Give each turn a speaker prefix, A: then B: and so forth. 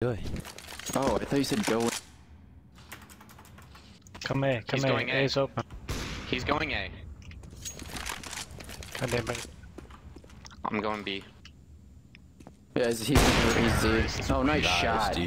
A: Oh, I thought you said go.
B: Come here, come
C: He's
B: here.
C: going
B: A A's open.
C: He's going A.
B: God damn it.
C: I'm going B.
A: Yeah, he's, he's, he's, he's, oh, nice
D: Nice,
A: shot.
D: dude.